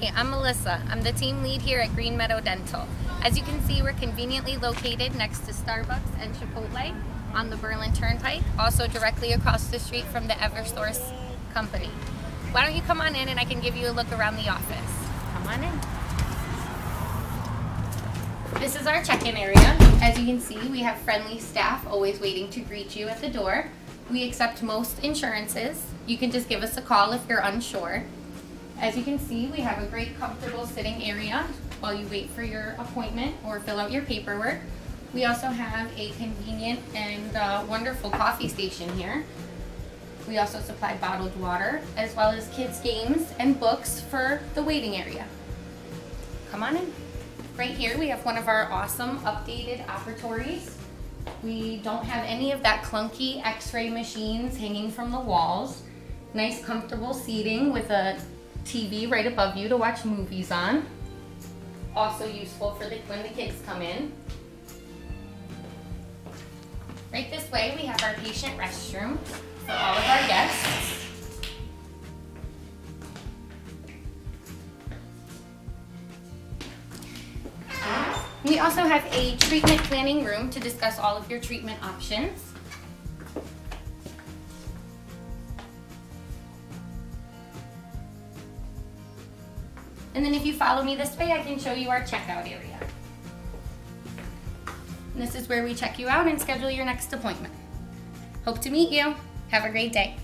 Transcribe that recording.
Hi, I'm Melissa. I'm the team lead here at Green Meadow Dental. As you can see, we're conveniently located next to Starbucks and Chipotle on the Berlin Turnpike, also directly across the street from the Eversource company. Why don't you come on in and I can give you a look around the office. Come on in. This is our check-in area. As you can see, we have friendly staff always waiting to greet you at the door. We accept most insurances. You can just give us a call if you're unsure. As you can see, we have a great comfortable sitting area while you wait for your appointment or fill out your paperwork. We also have a convenient and uh, wonderful coffee station here. We also supply bottled water as well as kids games and books for the waiting area. Come on in. Right here we have one of our awesome updated operatories. We don't have any of that clunky x-ray machines hanging from the walls. Nice comfortable seating with a TV right above you to watch movies on. Also useful for the, when the kids come in. Right this way, we have our patient restroom for all of our guests. We also have a treatment planning room to discuss all of your treatment options. And then if you follow me this way, I can show you our checkout area. And this is where we check you out and schedule your next appointment. Hope to meet you. Have a great day.